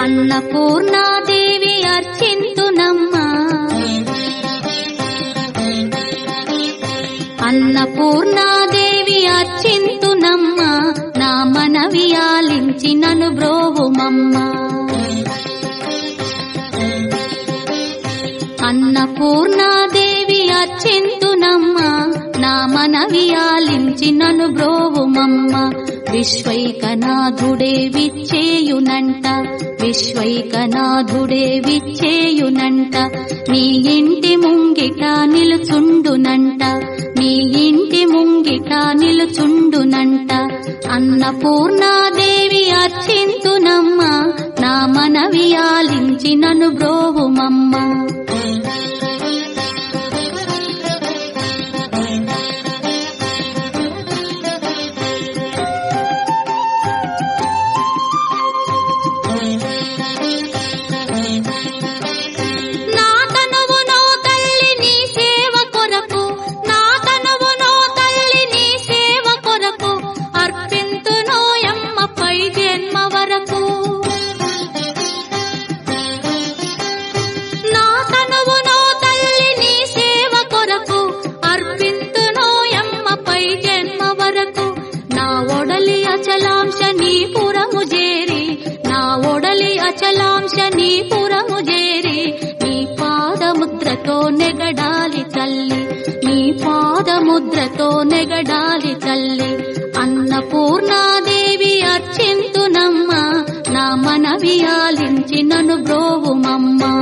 అన్నపూర్ణాదేవి అర్చింతునమ్మా. అన్నపూర్ణాదేవి అర్చింతునమ్మా. నా మనవి ఆలించి నను బ్రోవుమమ్మా. అన్నపూర్ణాదేవి అర్చింతునమ్మా నా మనవి ఆలించి నను బ్రోవుమమ్మ విశ్వైకనాథుడే విచ్చేయునంట విశ్వైకనాథుడే విచ్చేయునంట నీ ఇంటి ముంగిట నిలుచుండునంట నీ ఇంటి ముంగిట నిలుచుండునంట. అన్నపూర్ణాదేవి అర్చింతునమ్మ నా మనవి ఆలించి నను బ్రోవుమమ్మ అచలాంశ నీ పురము నా ఒడలి అచలాంశ నీ పురము నీ పాదముద్రతో నెగడాలి తల్లి నీ పాదముద్రతో నెగడాలి తల్లి. అన్నపూర్ణాదేవి అర్చింతునమ్మ నా మనవి ఆలించి నను బ్రోవుమమ్మా.